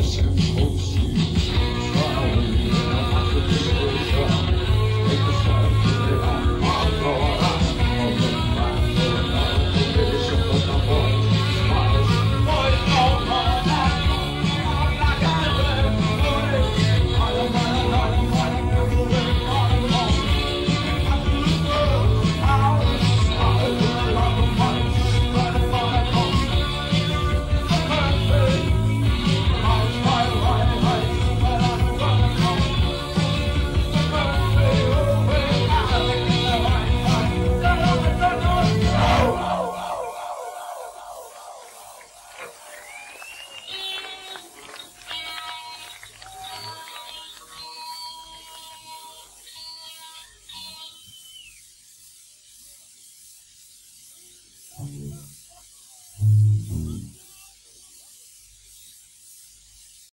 Joseph.